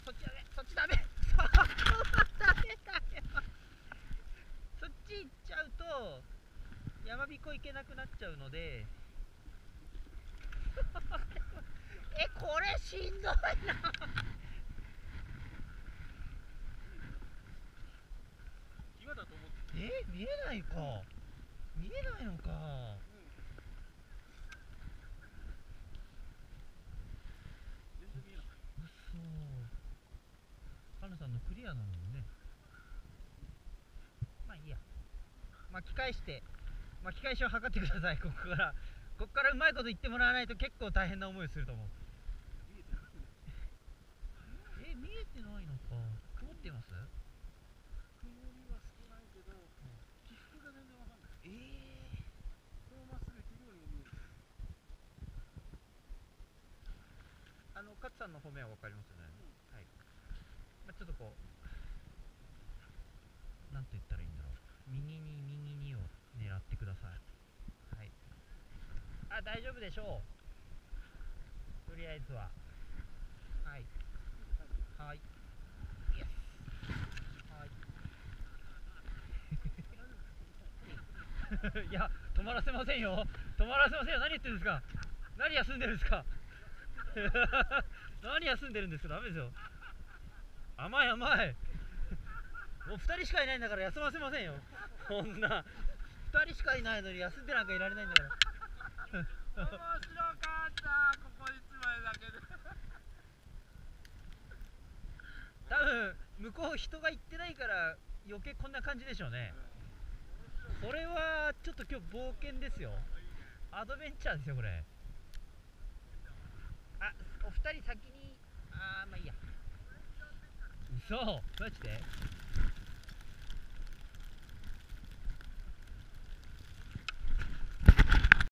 あそっちダメ。そっちダメ。そこはダメ。だよそっち行っちゃうと山彦行けなくなっちゃうので。えこれしんどいな。え見えないか。見えないのか全然見えないうっそカナさんのクリアなのにねまあいいや。巻き返して巻き返しを図ってください。ここから。ここからうまいこと言ってもらわないと結構大変な思いをすると思う。見えてないえ見えてないのか。曇ってます？曇りは少ないけど起伏が全然わかんない。ええこうまっすぐ行るようにも見える。あの勝さんの方面は分かりますよね、はい、まあ、ちょっとこうなんと言ったらいいんだろう。右に右にを狙ってください。はい。あ大丈夫でしょう。とりあえずは。はい。はい。イエスはい。いや止まらせませんよ。止まらせませんよ。何言ってるんですか。何休んでるんですか。何休んでるんですか。ダメですよ。甘い甘い。もう2人しかいないんだから休ませませんよ。こんな。2人しかいないのに休んでなんかいられないんだから。面白かったここ一枚だけで。多分向こう人が行ってないから余計こんな感じでしょうね。これはちょっと今日冒険ですよ。アドベンチャーですよこれ。あお二人先に。あーまあいいやそうマジで？